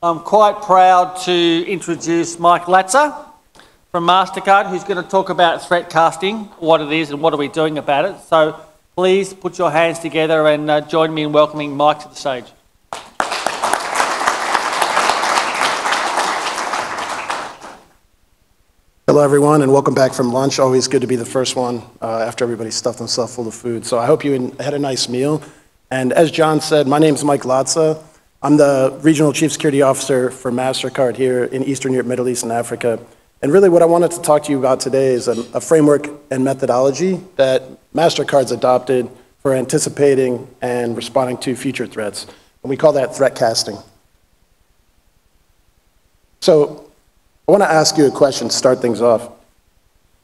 I'm quite proud to introduce Mike Latza from MasterCard, who's going to talk about threat casting, what it is and what are we doing about it. So please put your hands together and uh, join me in welcoming Mike to the stage. Hello, everyone, and welcome back from lunch. Always good to be the first one uh, after everybody stuffed themselves full of food. So I hope you had a nice meal. And as John said, my name is Mike Latza. I'm the Regional Chief Security Officer for MasterCard here in Eastern Europe, Middle East, and Africa. And really what I wanted to talk to you about today is a, a framework and methodology that MasterCard's adopted for anticipating and responding to future threats. And we call that threat casting. So I want to ask you a question to start things off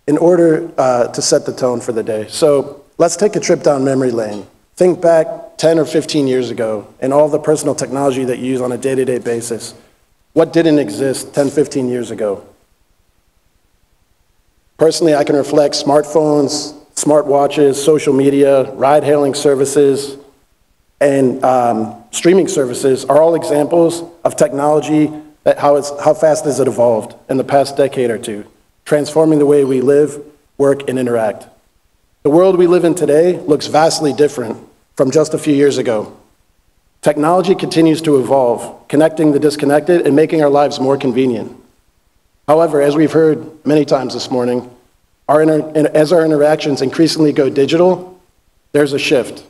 in order uh, to set the tone for the day. So let's take a trip down memory lane. Think back 10 or 15 years ago and all the personal technology that you use on a day to day basis. What didn't exist 10, 15 years ago? Personally, I can reflect smartphones, smartwatches, social media, ride hailing services, and um, streaming services are all examples of technology that how, it's, how fast has it evolved in the past decade or two, transforming the way we live, work, and interact. The world we live in today looks vastly different from just a few years ago. Technology continues to evolve, connecting the disconnected and making our lives more convenient. However, as we've heard many times this morning, our as our interactions increasingly go digital, there's a shift.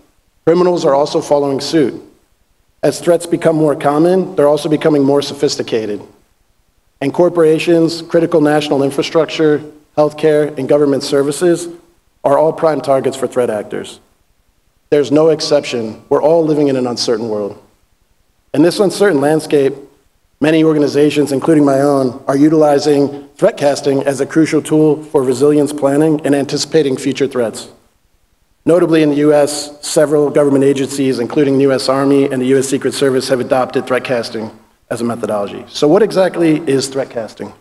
Criminals are also following suit. As threats become more common, they're also becoming more sophisticated. And corporations, critical national infrastructure, healthcare, and government services are all prime targets for threat actors. There's no exception. We're all living in an uncertain world. In this uncertain landscape, many organizations, including my own, are utilizing threat casting as a crucial tool for resilience planning and anticipating future threats. Notably in the US, several government agencies, including the US Army and the US Secret Service, have adopted threat casting as a methodology. So what exactly is threat casting?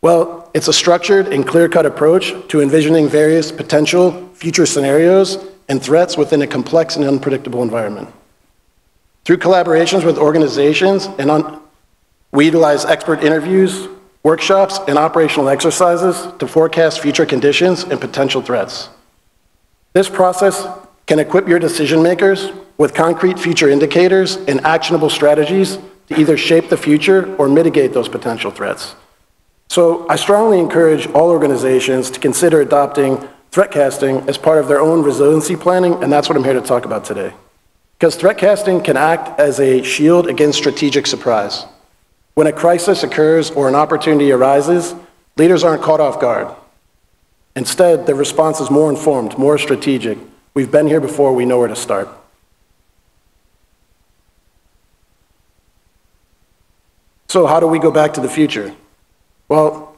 Well, it's a structured and clear-cut approach to envisioning various potential future scenarios and threats within a complex and unpredictable environment. Through collaborations with organizations, and on, we utilize expert interviews, workshops, and operational exercises to forecast future conditions and potential threats. This process can equip your decision makers with concrete future indicators and actionable strategies to either shape the future or mitigate those potential threats. So I strongly encourage all organizations to consider adopting threat casting as part of their own resiliency planning, and that's what I'm here to talk about today. Because threat casting can act as a shield against strategic surprise. When a crisis occurs or an opportunity arises, leaders aren't caught off guard. Instead, their response is more informed, more strategic. We've been here before, we know where to start. So, how do we go back to the future? Well,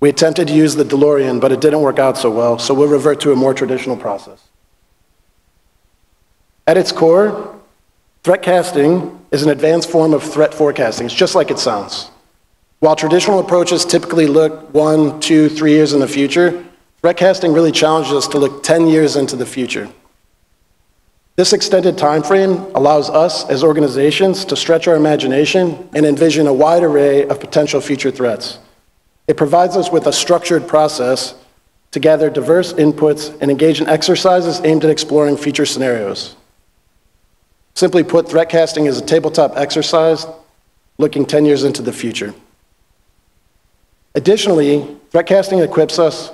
we attempted to use the DeLorean, but it didn't work out so well, so we'll revert to a more traditional process. At its core, threat casting is an advanced form of threat forecasting. It's just like it sounds. While traditional approaches typically look one, two, three years in the future, Threatcasting really challenges us to look 10 years into the future. This extended time frame allows us as organizations to stretch our imagination and envision a wide array of potential future threats. It provides us with a structured process to gather diverse inputs and engage in exercises aimed at exploring future scenarios. Simply put, threatcasting is a tabletop exercise looking 10 years into the future. Additionally, threatcasting equips us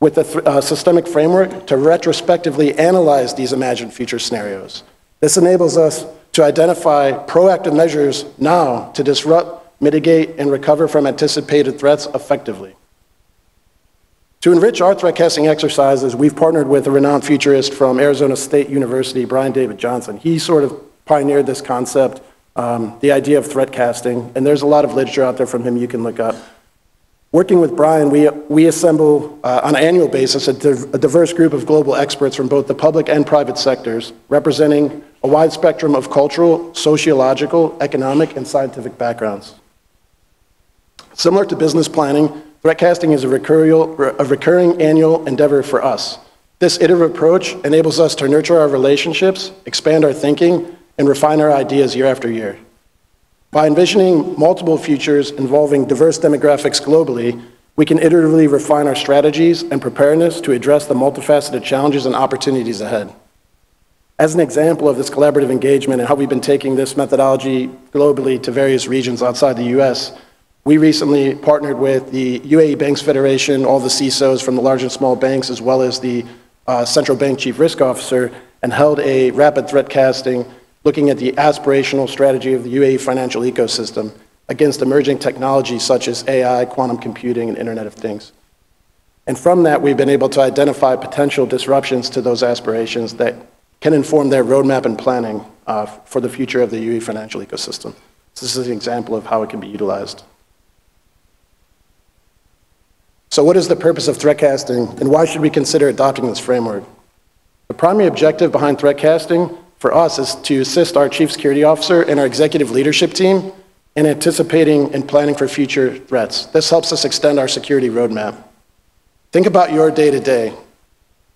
with a th- uh, systemic framework to retrospectively analyze these imagined future scenarios. This enables us to identify proactive measures now to disrupt, mitigate, and recover from anticipated threats effectively. To enrich our threat casting exercises, we've partnered with a renowned futurist from Arizona State University, Brian David Johnson. He sort of pioneered this concept, um, the idea of threat casting, and there's a lot of literature out there from him you can look up. Working with Brian, we, we assemble uh, on an annual basis a, div- a diverse group of global experts from both the public and private sectors, representing a wide spectrum of cultural, sociological, economic, and scientific backgrounds. Similar to business planning, threatcasting is a, a recurring annual endeavor for us. This iterative approach enables us to nurture our relationships, expand our thinking, and refine our ideas year after year. By envisioning multiple futures involving diverse demographics globally, we can iteratively refine our strategies and preparedness to address the multifaceted challenges and opportunities ahead. As an example of this collaborative engagement and how we've been taking this methodology globally to various regions outside the US, we recently partnered with the UAE Banks Federation, all the CISOs from the large and small banks, as well as the uh, central bank chief risk officer, and held a rapid threat casting looking at the aspirational strategy of the UAE financial ecosystem against emerging technologies such as AI, quantum computing, and Internet of Things. And from that, we've been able to identify potential disruptions to those aspirations that can inform their roadmap and planning uh, for the future of the UAE financial ecosystem. This is an example of how it can be utilized. So what is the purpose of threat casting, and why should we consider adopting this framework? The primary objective behind threat casting for us is to assist our chief security officer and our executive leadership team in anticipating and planning for future threats. This helps us extend our security roadmap. Think about your day to day,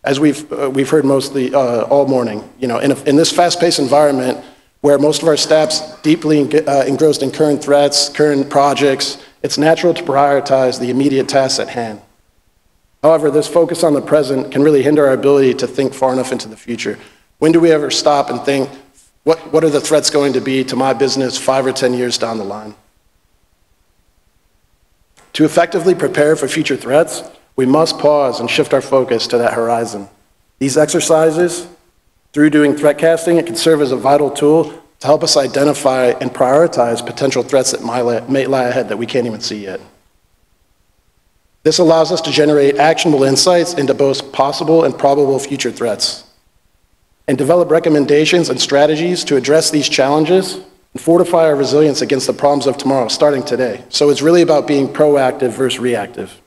as we've, uh, we've heard mostly uh, all morning. You know, in, a, in this fast paced environment where most of our staff's deeply uh, engrossed in current threats, current projects, it's natural to prioritize the immediate tasks at hand. However, this focus on the present can really hinder our ability to think far enough into the future. When do we ever stop and think, what, what are the threats going to be to my business five or 10 years down the line? To effectively prepare for future threats, we must pause and shift our focus to that horizon. These exercises, through doing threat casting, it can serve as a vital tool to help us identify and prioritize potential threats that may lie ahead that we can't even see yet. This allows us to generate actionable insights into both possible and probable future threats and develop recommendations and strategies to address these challenges and fortify our resilience against the problems of tomorrow, starting today. So it's really about being proactive versus reactive.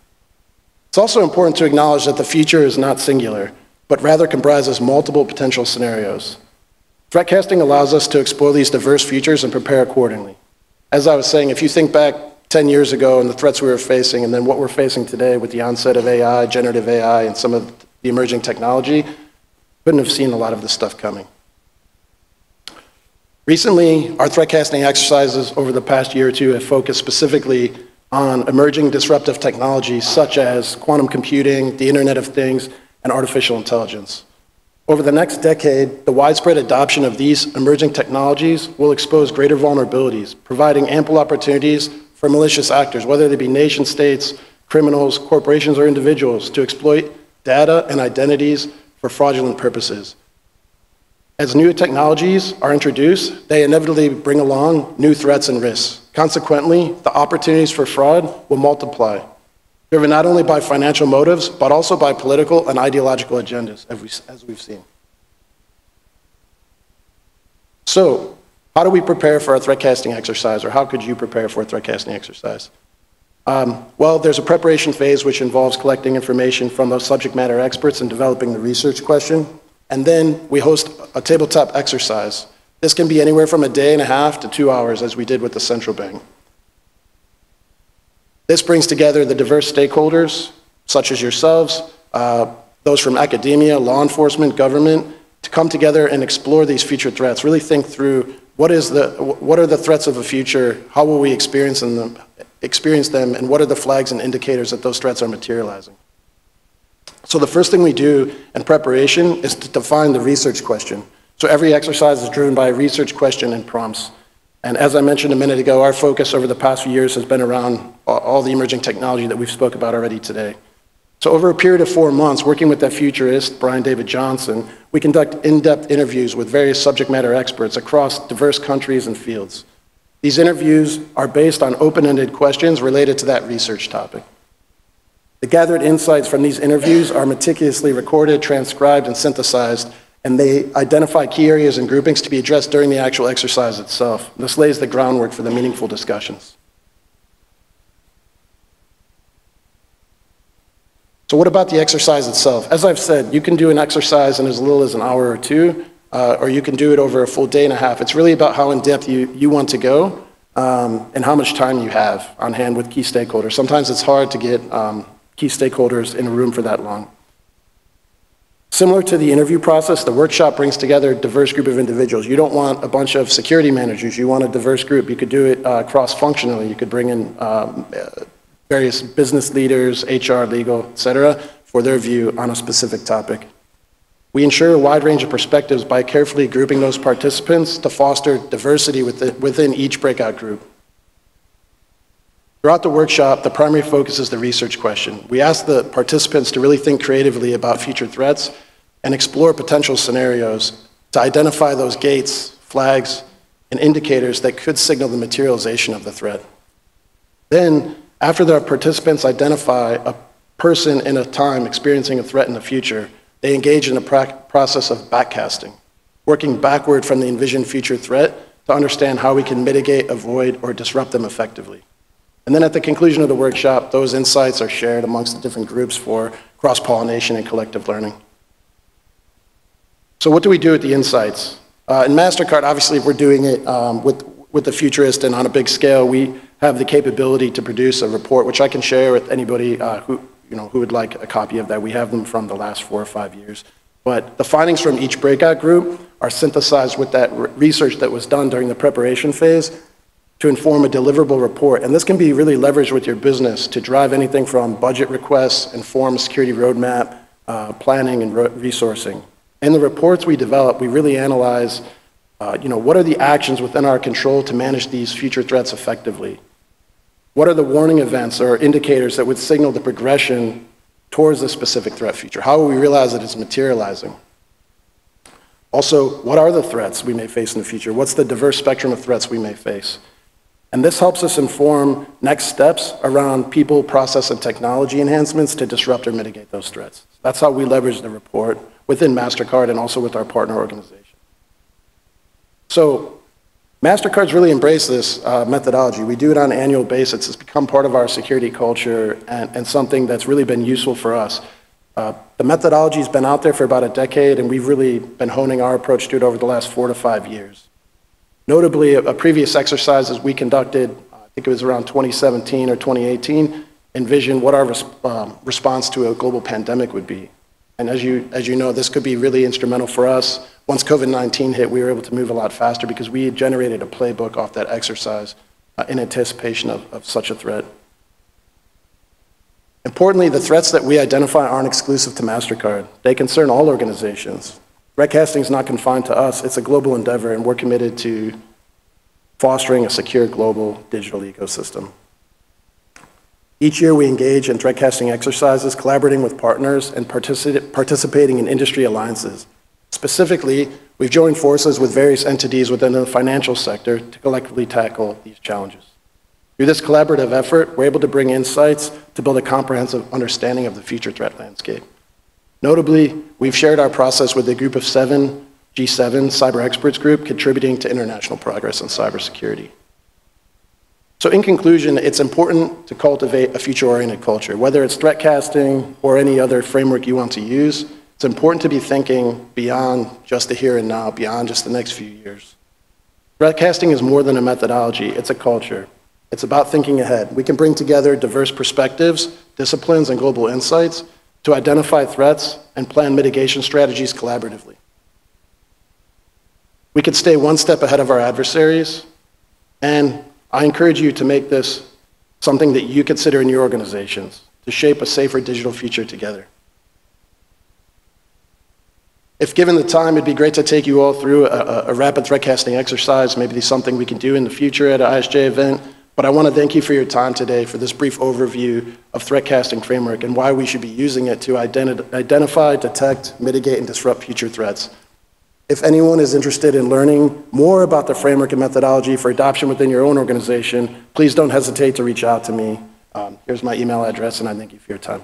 It's also important to acknowledge that the future is not singular, but rather comprises multiple potential scenarios. Threat casting allows us to explore these diverse futures and prepare accordingly. As I was saying, if you think back 10 years ago and the threats we were facing, and then what we're facing today with the onset of AI, generative AI, and some of the emerging technology, couldn't have seen a lot of this stuff coming. Recently, our threat casting exercises over the past year or two have focused specifically on emerging disruptive technologies such as quantum computing, the Internet of Things, and artificial intelligence. Over the next decade, the widespread adoption of these emerging technologies will expose greater vulnerabilities, providing ample opportunities for malicious actors, whether they be nation states, criminals, corporations, or individuals, to exploit data and identities for fraudulent purposes. As new technologies are introduced, they inevitably bring along new threats and risks. Consequently, the opportunities for fraud will multiply, driven not only by financial motives, but also by political and ideological agendas, as we've seen. So, how do we prepare for a threat casting exercise, or how could you prepare for a threat casting exercise? Um, well, there's a preparation phase which involves collecting information from those subject matter experts and developing the research question. And then we host a tabletop exercise. This can be anywhere from a day and a half to two hours, as we did with the central bank. This brings together the diverse stakeholders, such as yourselves, uh, those from academia, law enforcement, government, to come together and explore these future threats. Really think through what, is the, what are the threats of the future, how will we experience them, experience them, and what are the flags and indicators that those threats are materializing. So the first thing we do in preparation is to define the research question. So every exercise is driven by a research question and prompts. And as I mentioned a minute ago, our focus over the past few years has been around all the emerging technology that we've spoke about already today. So over a period of four months, working with that futurist, Brian David Johnson, we conduct in-depth interviews with various subject matter experts across diverse countries and fields. These interviews are based on open-ended questions related to that research topic. The gathered insights from these interviews are meticulously recorded, transcribed, and synthesized and they identify key areas and groupings to be addressed during the actual exercise itself. This lays the groundwork for the meaningful discussions. So what about the exercise itself? As I've said, you can do an exercise in as little as an hour or two, uh, or you can do it over a full day and a half. It's really about how in-depth you, you want to go um, and how much time you have on hand with key stakeholders. Sometimes it's hard to get um, key stakeholders in a room for that long. Similar to the interview process, the workshop brings together a diverse group of individuals. You don't want a bunch of security managers, you want a diverse group. You could do it uh, cross-functionally. You could bring in um, uh, various business leaders, HR, legal, etc., for their view on a specific topic. We ensure a wide range of perspectives by carefully grouping those participants to foster diversity within within each breakout group. Throughout the workshop, the primary focus is the research question. We ask the participants to really think creatively about future threats and explore potential scenarios to identify those gates, flags, and indicators that could signal the materialization of the threat. Then, after the participants identify a person in a time experiencing a threat in the future, they engage in a process of backcasting, working backward from the envisioned future threat to understand how we can mitigate, avoid, or disrupt them effectively. And then at the conclusion of the workshop, those insights are shared amongst the different groups for cross-pollination and collective learning. So what do we do with the insights? Uh, in MasterCard, obviously, we're doing it um, with, with the futurist and on a big scale, we have the capability to produce a report, which I can share with anybody uh, who, you know, who would like a copy of that. We have them from the last four or five years. But the findings from each breakout group are synthesized with that re- research that was done during the preparation phase to inform a deliverable report. And this can be really leveraged with your business to drive anything from budget requests, inform security roadmap, uh, planning, and resourcing. In the reports we develop, we really analyze, uh, you know, what are the actions within our control to manage these future threats effectively? What are the warning events or indicators that would signal the progression towards a specific threat feature? How will we realize that it's materializing? Also, what are the threats we may face in the future? What's the diverse spectrum of threats we may face? And this helps us inform next steps around people, process, and technology enhancements to disrupt or mitigate those threats. That's how we leverage the report within MasterCard and also with our partner organization. So MasterCard's really embraced this uh, methodology. We do it on an annual basis. It's become part of our security culture and, and something that's really been useful for us. Uh, the methodology's been out there for about a decade, and we've really been honing our approach to it over the last four to five years. Notably, a, a previous exercise we conducted, I think it was around 2017 or 2018, envisioned what our um, response to a global pandemic would be. And as you, as you know, this could be really instrumental for us. Once COVID-19 hit, we were able to move a lot faster because we had generated a playbook off that exercise uh, in anticipation of, of such a threat. Importantly, the threats that we identify aren't exclusive to MasterCard. They concern all organizations. Threatcasting is not confined to us. It's a global endeavor, and we're committed to fostering a secure global digital ecosystem. Each year, we engage in threatcasting exercises, collaborating with partners, and partici- participating in industry alliances. Specifically, we've joined forces with various entities within the financial sector to collectively tackle these challenges. Through this collaborative effort, we're able to bring insights to build a comprehensive understanding of the future threat landscape. Notably, we've shared our process with a group of seven G7 cyber experts group contributing to international progress in cybersecurity. So in conclusion, it's important to cultivate a future-oriented culture. Whether it's threat casting or any other framework you want to use, it's important to be thinking beyond just the here and now, beyond just the next few years. Threat casting is more than a methodology, it's a culture. It's about thinking ahead. We can bring together diverse perspectives, disciplines, and global insights to identify threats and plan mitigation strategies collaboratively. We could stay one step ahead of our adversaries, and I encourage you to make this something that you consider in your organizations to shape a safer digital future together. If given the time, it'd be great to take you all through a, a, rapid threat casting exercise, maybe something we can do in the future at an ISJ event. But I want to thank you for your time today for this brief overview of threat casting framework and why we should be using it to identi- identify, detect, mitigate, and disrupt future threats. If anyone is interested in learning more about the framework and methodology for adoption within your own organization, please don't hesitate to reach out to me. Um, here's my email address, and I thank you for your time.